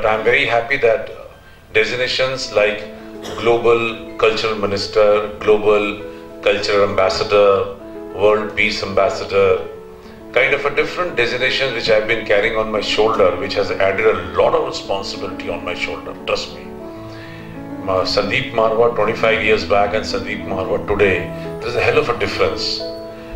But I'm very happy that designations like Global Cultural Minister, Global Cultural Ambassador, World Peace Ambassador, kind of a different designation which I've been carrying on my shoulder, which has added a lot of responsibility on my shoulder, trust me. Uh, Sandeep Marwah 25 years back and Sandeep Marwah today, there's a hell of a difference.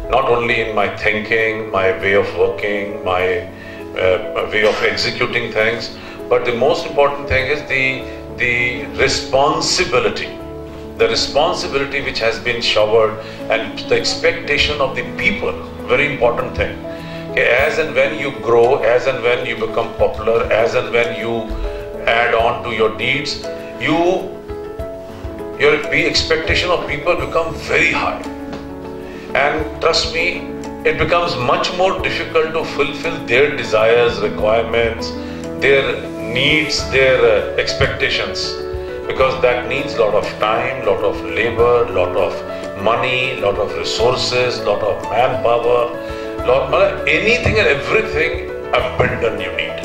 Not only in my thinking, my way of working, my uh, way of executing things, but the most important thing is the, the responsibility. The responsibility which has been showered and the expectation of the people, very important thing. As and when you grow, as and when you become popular, as and when you add on to your deeds, you your expectation of people become very high. And trust me, it becomes much more difficult to fulfill their desires, requirements, their needs, their uh, expectations, because that needs a lot of time, lot of labor, lot of money, lot of resources, lot of manpower, lot of anything and everything abundant you need,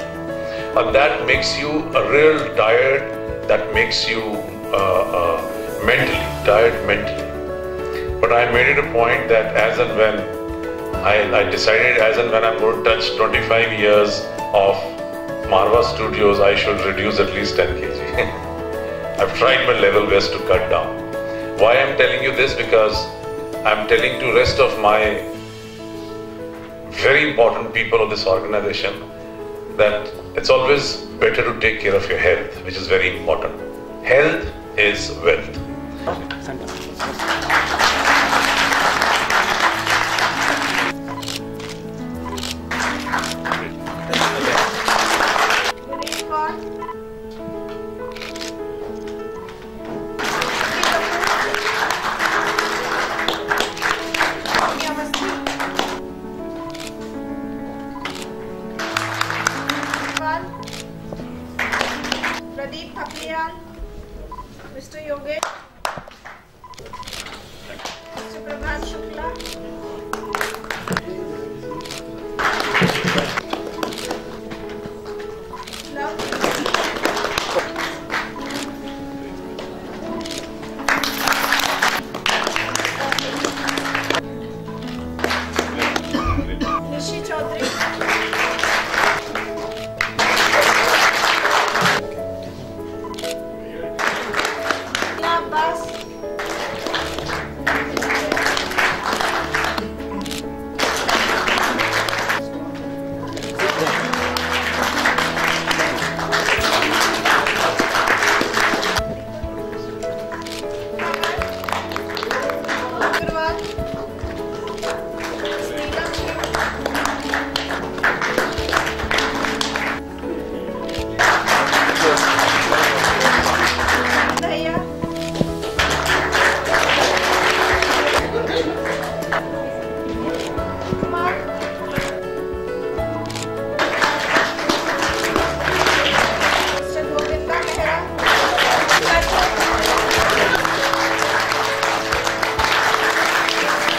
and that makes you a real tired. That makes you uh, uh, mentally tired mentally. But I made it a point that as and when I, I decided, as and when I'm going to touch 25 years of Marwah Studios, I should reduce at least 10 kg. I've tried my level best to cut down. Why I'm telling you this? Because I'm telling to rest of my very important people of this organization that it's always better to take care of your health, which is very important. Health is wealth. Oh, mister Yogesh Prabhat Shukla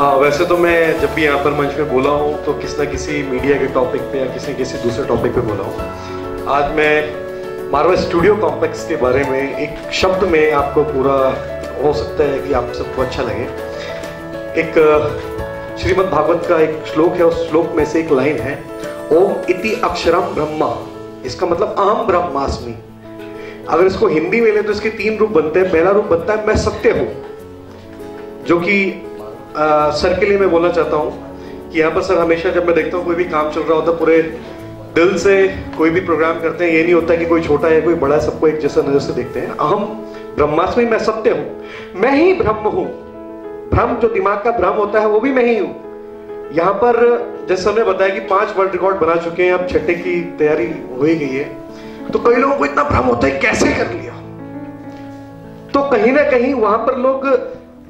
हाँ वैसे तो मैं जब भी यहाँ पर मंच पे बोला हूँ तो किसी ना किसी मीडिया के टॉपिक पे या किसी किसी दूसरे टॉपिक पे बोला हूँ। आज मैं मारवा स्टूडियो कॉम्प्लेक्स के बारे में एक शब्द में आपको पूरा हो सकता है कि आप सबको अच्छा लगे। एक, श्रीमद् भागवत का एक श्लोक है, उस श्लोक में से एक लाइन है, ओम इति अक्षरम ब्रह्मा इसका मतलब अहम ब्रह्मास्मि। अगर इसको हिंदी में ले तो इसके तीन रूप बनते हैं। पहला रूप बनता है, मैं सत्य हूँ जो कि सर के लिए मैं बोलना चाहता हूँ कि यहाँ पर सर हमेशा जब मैं देखता हूँ कोई भी काम चल रहा होता पूरे दिल से कोई भी प्रोग्राम करते हैं, ये नहीं होता कि कोई छोटा है कोई बड़ा है सबको एक जैसा नज़र से देखते हैं। अहम ब्रह्मास्मि मैं सत्य हूँ। मैं ही ब्रह्म हूँ। भ्रम जो दिमाग का भ्रम होता है, वो भी मैं ही हूँ। यहाँ पर जैसे हमने बताया कि पाँच वर्ल्ड रिकॉर्ड बना चुके हैं, अब छठे की तैयारी हो ही गई है। तो कई लोगों को इतना भ्रम होता है, कैसे कर लिया? तो कहीं ना कहीं वहाँ पर लोग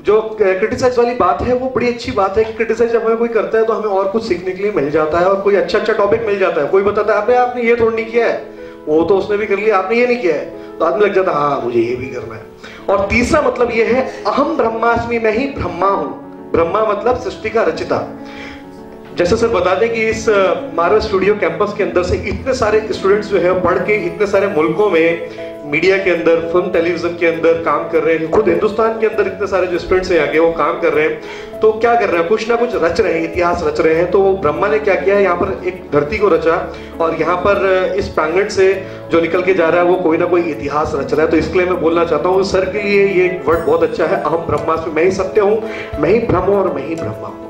जो क्रिटिसाइज वाली बात है, वो बड़ी अच्छी बात है। कि क्रिटिसाइज जब हमें कोई करता है तो हमें और कुछ सीखने के लिए मिल जाता है और कोई अच्छा अच्छा टॉपिक मिल जाता है। कोई बताता है, अबे, आपने ये थोड़ा नहीं किया है। वो तो उसने भी कर लिया, आपने ये नहीं किया है। तो आदमी लग जाता है हाँ मुझे ये भी करना है। और तीसरा मतलब ये है, अहम ब्रह्मास्मि मैं ही ब्रह्मा हूँ। ब्रह्मा मतलब सृष्टि का रचिता। जैसे सर बता दें कि इस मार्वल स्टूडियो कैंपस के अंदर से इतने सारे स्टूडेंट्स जो है पढ़ के इतने सारे मुल्कों में मीडिया के अंदर फ़िल्म टेलीविज़न के अंदर काम कर रहे हैं, खुद हिंदुस्तान के अंदर इतने सारे जो स्टूडेंट्स हैं आगे, वो काम कर रहे हैं। तो क्या कर रहे हैं? कुछ ना कुछ रच रहे हैं, इतिहास रच रहे हैं। तो ब्रह्मा ने क्या किया? है यहाँ पर एक धरती को रचा और यहाँ पर इस प्रांगण से जो निकल के जा रहा है, वो कोई ना कोई इतिहास रच रहा है। तो इसके लिए मैं बोलना चाहता हूँ सर के लिए ये वर्ड बहुत अच्छा है, अहम ब्रह्मास्मि। मैं ही सत्य हूँ, मैं ही ब्रह्म और मैं ही ब्रह्मा हूँ.